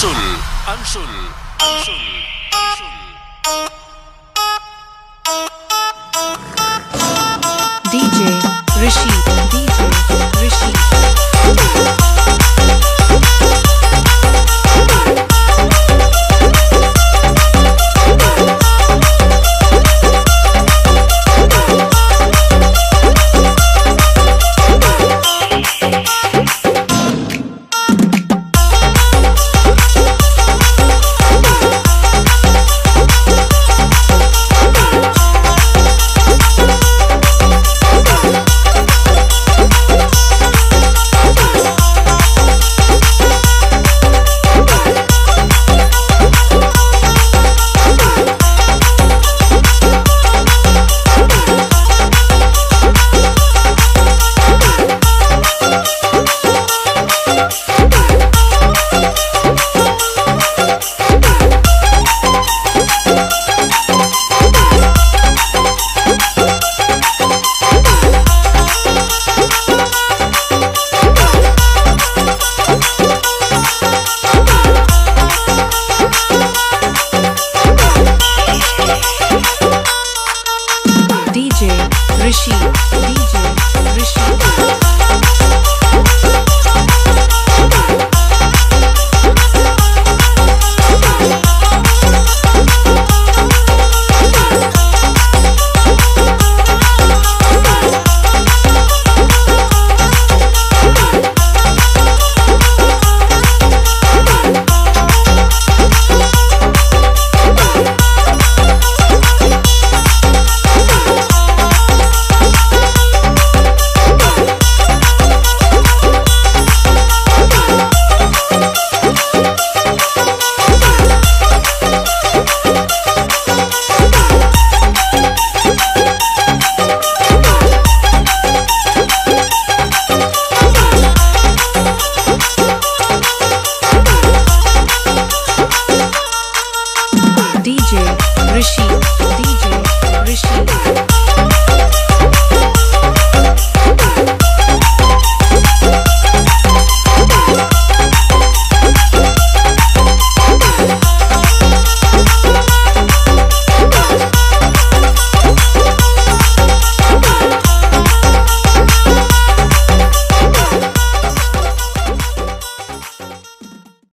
Anshul Anshul Anshul DJ Rishi. DJ खुशी Rishi